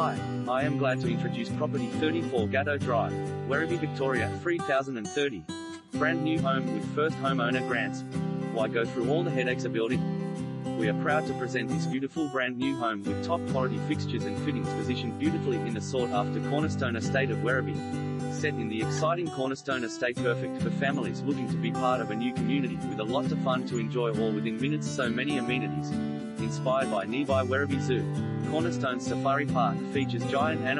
Hi, I am glad to introduce property 34 Gateau Drive, Werribee, Victoria 3030. Brand new home with first homeowner grants. Why go through all the headaches of building? We are proud to present this beautiful brand new home with top quality fixtures and fittings positioned beautifully in the sought after Cornerstone Estate of Werribee. Set in the exciting Cornerstone Estate perfect for families looking to be part of a new community with a lot to fun to enjoy all within minutes so many amenities. Inspired by nearby Werribee Zoo. Cornerstone Safari Park features giant animal